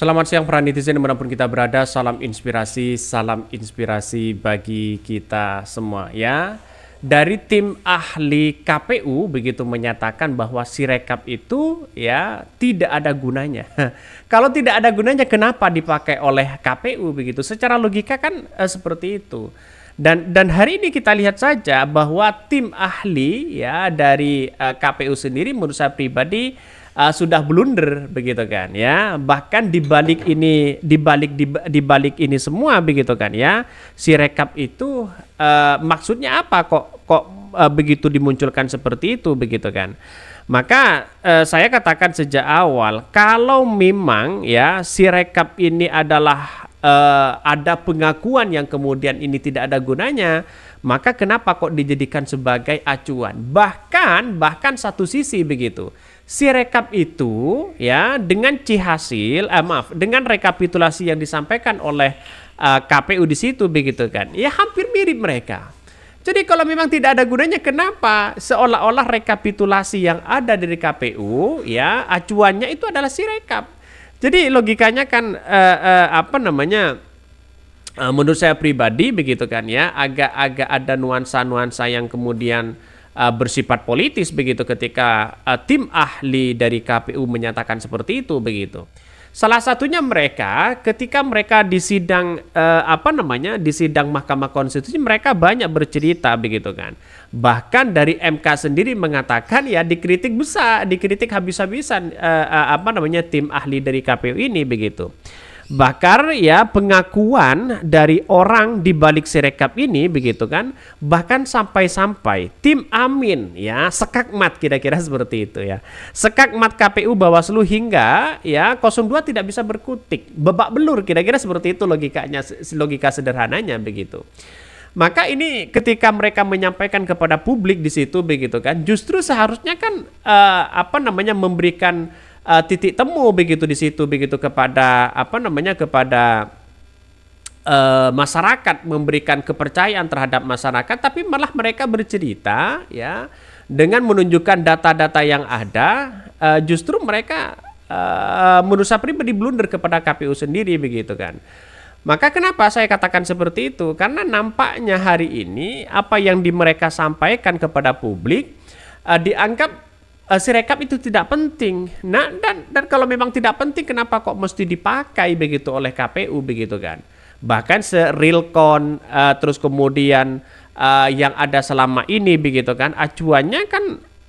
Selamat siang para netizen di mana pun kita berada, salam inspirasi, salam inspirasi bagi kita semua ya. Dari tim ahli KPU begitu menyatakan bahwa sirekap itu ya tidak ada gunanya. Kalau tidak ada gunanya kenapa dipakai oleh KPU begitu? Secara logika kan eh, seperti itu. Dan dan hari ini kita lihat saja bahwa tim ahli ya dari eh, KPU sendiri menurut saya pribadi uh, sudah blunder begitu kan ya. Bahkan dibalik ini dibalik dibalik ini semua begitu kan ya. Si rekap itu uh, maksudnya apa? Kok kok uh, begitu dimunculkan seperti itu begitu kan? Maka uh, saya katakan sejak awal kalau memang ya si rekap ini adalah uh, ada pengakuan yang kemudian ini tidak ada gunanya maka kenapa kok dijadikan sebagai acuan? Bahkan bahkan satu sisi begitu si rekap itu ya dengan cihasil eh, maaf dengan rekapitulasi yang disampaikan oleh uh, eh, KPU di situ begitu kan ya hampir mirip mereka. Jadi kalau memang tidak ada gunanya kenapa seolah-olah rekapitulasi yang ada dari KPU ya acuannya itu adalah si rekap? Jadi logikanya kan uh, uh, apa namanya uh, menurut saya pribadi begitu kan ya agak-agak ada nuansa-nuansa yang kemudian uh, bersifat politis begitu ketika uh, tim ahli dari KPU menyatakan seperti itu begitu. Salah satunya mereka ketika mereka di sidang uh, apa namanya di sidang Mahkamah Konstitusi mereka banyak bercerita begitu kan. Bahkan dari MK sendiri mengatakan ya dikritik besar, dikritik habis-habisan uh, apa namanya tim ahli dari KPU ini begitu. Bahkan ya pengakuan dari orang di balik sirekap ini begitu kan, bahkan sampai-sampai tim Amin ya sekakmat kira-kira seperti itu ya. Sekakmat KPU Bawaslu hingga ya 02 tidak bisa berkutik, bebak belur kira-kira seperti itu logikanya logika sederhananya begitu. Maka ini ketika mereka menyampaikan kepada publik di situ begitu kan, justru seharusnya kan uh, apa namanya memberikan uh, titik temu begitu di situ begitu kepada apa namanya kepada uh, masyarakat memberikan kepercayaan terhadap masyarakat tapi malah mereka bercerita ya dengan menunjukkan data-data yang ada uh, justru mereka uh, menurut saya pribadi blunder kepada KPU sendiri begitu kan. Maka kenapa saya katakan seperti itu? Karena nampaknya hari ini apa yang di mereka sampaikan kepada publik uh, dianggap uh, sirekap itu tidak penting. Nah, dan dan kalau memang tidak penting kenapa kok mesti dipakai begitu oleh KPU begitu kan? Bahkan serilkon uh, terus kemudian uh, yang ada selama ini begitu kan acuannya kan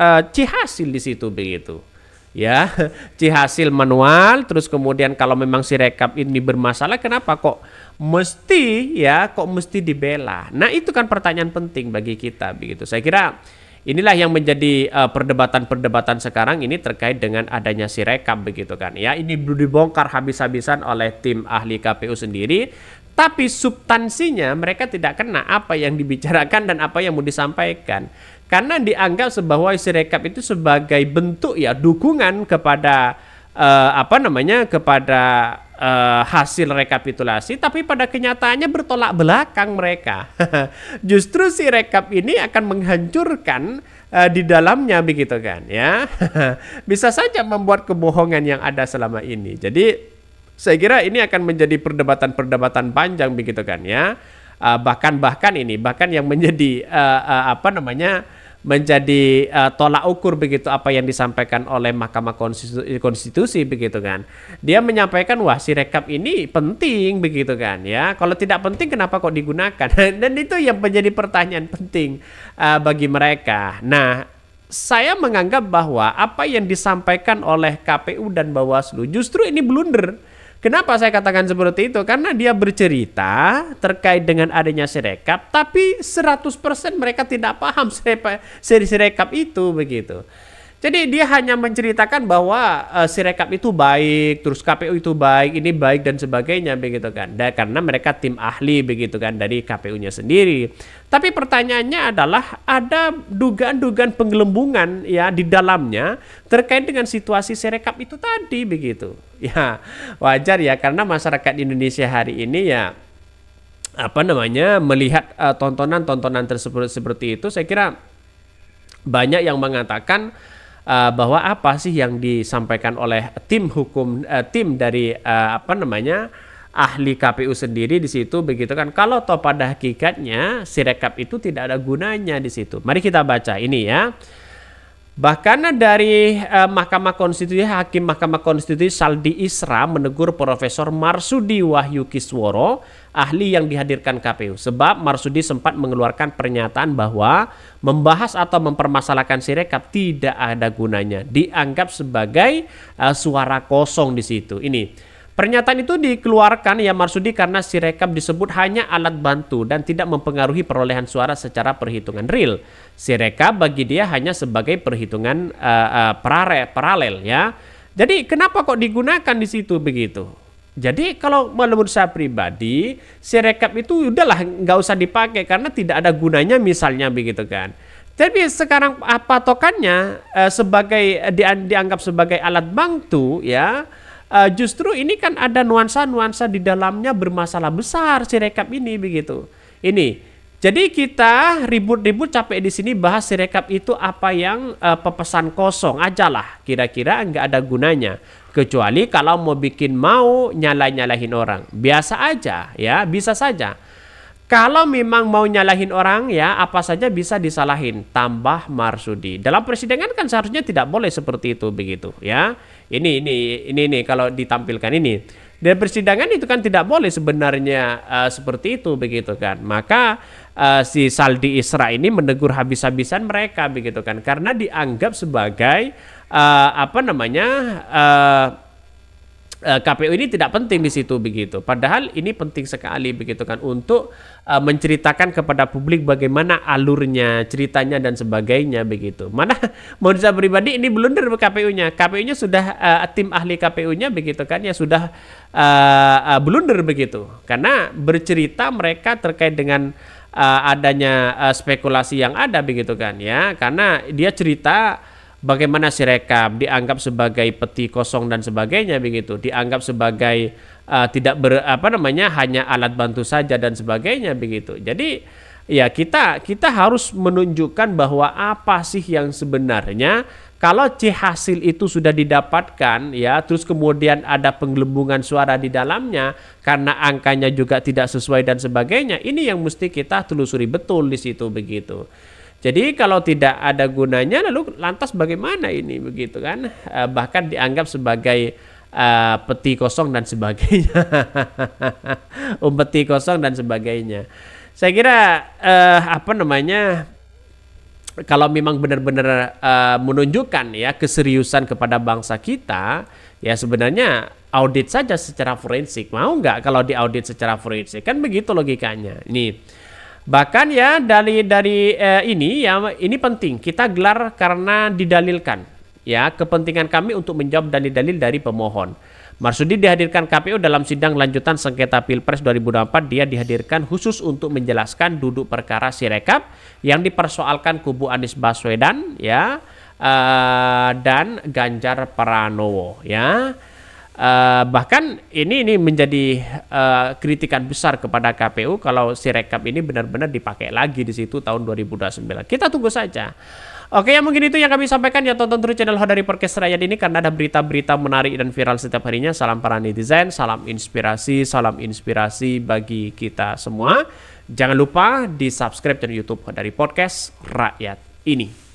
uh, cihasil di situ begitu. Ya, cihasil manual terus kemudian kalau memang sirekap ini bermasalah kenapa kok mesti ya kok mesti dibela. Nah, itu kan pertanyaan penting bagi kita begitu. Saya kira Inilah yang menjadi perdebatan perdebatan-perdebatan sekarang ini terkait dengan adanya si rekap begitu kan. Ya, ini dibongkar habis-habisan oleh tim ahli KPU sendiri, tapi substansinya mereka tidak kena apa yang dibicarakan dan apa yang mau disampaikan. Karena dianggap sebuah si rekap itu sebagai bentuk ya dukungan kepada uh, apa namanya kepada uh, hasil rekapitulasi, tapi pada kenyataannya bertolak belakang mereka. Justru si rekap ini akan menghancurkan uh, di dalamnya begitu kan ya. Bisa saja membuat kebohongan yang ada selama ini. Jadi saya kira ini akan menjadi perdebatan-perdebatan panjang begitu kan ya. Uh, bahkan bahkan ini bahkan yang menjadi uh, uh, apa namanya menjadi uh, tolak ukur begitu apa yang disampaikan oleh Mahkamah Konstitusi, Konstitusi begitu kan. Dia menyampaikan wah si rekap ini penting begitu kan ya. Kalau tidak penting kenapa kok digunakan? Dan itu yang menjadi pertanyaan penting uh, bagi mereka. Nah, saya menganggap bahwa apa yang disampaikan oleh KPU dan Bawaslu justru ini blunder Kenapa saya katakan seperti itu? Karena dia bercerita terkait dengan adanya sirekap, tapi 100% mereka tidak paham sirekap itu begitu. Jadi dia hanya menceritakan bahwa uh, Sirekap itu baik, terus KPU itu baik, ini baik dan sebagainya begitu kan. Dan karena mereka tim ahli begitu kan dari KPU-nya sendiri. Tapi pertanyaannya adalah ada dugaan-dugaan penggelembungan ya di dalamnya terkait dengan situasi Sirekap itu tadi begitu. Ya, wajar ya karena masyarakat Indonesia hari ini ya apa namanya melihat eh, tontonan-tontonan uh, tersebut seperti itu saya kira banyak yang mengatakan uh, bahwa apa sih yang disampaikan oleh tim hukum uh, tim dari uh, apa namanya ahli KPU sendiri di situ begitu kan? Kalau toh pada hakikatnya sirekap itu tidak ada gunanya di situ. Mari kita baca ini ya Bahkan dari eh, Mahkamah Konstitusi, Hakim Mahkamah Konstitusi Saldi Isra menegur Profesor Marsudi Wahyu Kisworo, ahli yang dihadirkan KPU. Sebab Marsudi sempat mengeluarkan pernyataan bahwa membahas atau mempermasalahkan Sirekap tidak ada gunanya. Dianggap sebagai uh, suara kosong di situ. Ini Pernyataan itu dikeluarkan ya Marsudi karena Sirekap disebut hanya alat bantu dan tidak mempengaruhi perolehan suara secara perhitungan real. Sirekap bagi dia hanya sebagai perhitungan uh, uh, paralel, paralel ya. Jadi kenapa kok digunakan di situ begitu? Jadi kalau menurut saya pribadi, Sirekap itu udahlah nggak usah dipakai karena tidak ada gunanya misalnya begitu kan. Tapi sekarang apa tokannya uh, sebagai di, dianggap sebagai alat bantu ya uh, justru ini kan ada nuansa-nuansa di dalamnya bermasalah besar si rekap ini begitu. Ini jadi kita ribut-ribut capek di sini bahas si rekap itu apa yang uh, pepesan kosong aja lah. Kira-kira nggak ada gunanya. Kecuali kalau mau bikin mau nyala-nyalahin orang. Biasa aja ya, bisa saja. Kalau memang mau nyalahin orang ya apa saja bisa disalahin tambah marsudi. Dalam persidangan kan seharusnya tidak boleh seperti itu begitu ya. Ini ini ini nih kalau ditampilkan ini. Dan persidangan itu kan tidak boleh sebenarnya uh, seperti itu begitu kan. Maka uh, si Saldi Isra ini menegur habis-habisan mereka begitu kan karena dianggap sebagai uh, apa namanya uh, KPU ini tidak penting di situ begitu. Padahal ini penting sekali begitu kan untuk uh, menceritakan kepada publik bagaimana alurnya, ceritanya dan sebagainya begitu. Mana menurut saya pribadi ini blunder KPU-nya. KPU-nya sudah uh, tim ahli KPU-nya begitu kan ya sudah uh, uh, blunder begitu. Karena bercerita mereka terkait dengan uh, adanya uh, spekulasi yang ada begitu kan ya. Karena dia cerita bagaimana Sirekap dianggap sebagai peti kosong dan sebagainya begitu, dianggap sebagai uh, tidak ber apa namanya hanya alat bantu saja dan sebagainya begitu. Jadi ya kita kita harus menunjukkan bahwa apa sih yang sebenarnya kalau C hasil itu sudah didapatkan ya terus kemudian ada penggelembungan suara di dalamnya karena angkanya juga tidak sesuai dan sebagainya ini yang mesti kita telusuri betul di situ begitu. Jadi kalau tidak ada gunanya lalu lantas bagaimana ini begitu kan? Eh, bahkan dianggap sebagai uh, peti kosong dan sebagainya. um peti kosong dan sebagainya. Saya kira uh, apa namanya kalau memang benar-benar uh, menunjukkan ya keseriusan kepada bangsa kita, ya sebenarnya audit saja secara forensik. Mau nggak kalau diaudit secara forensik? Kan begitu logikanya. Ini Bahkan ya dari dari eh, ini ya ini penting kita gelar karena didalilkan ya kepentingan kami untuk menjawab dalil-dalil dari pemohon. Marsudi dihadirkan KPU dalam sidang lanjutan sengketa Pilpres 2024 dia dihadirkan khusus untuk menjelaskan duduk perkara Sirekap yang dipersoalkan kubu Anies Baswedan ya uh, dan Ganjar Pranowo ya. Uh, bahkan ini ini menjadi uh, kritikan besar kepada KPU kalau si rekap ini benar-benar dipakai lagi di situ tahun 2029. Kita tunggu saja. Oke, ya mungkin itu yang kami sampaikan ya tonton terus channel Hodari Podcast Rakyat ini karena ada berita-berita menarik dan viral setiap harinya. Salam para netizen, salam inspirasi, salam inspirasi bagi kita semua. Jangan lupa di subscribe channel YouTube dari Podcast Rakyat ini.